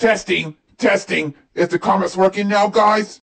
Testing, testing. Is the comments working now, guys?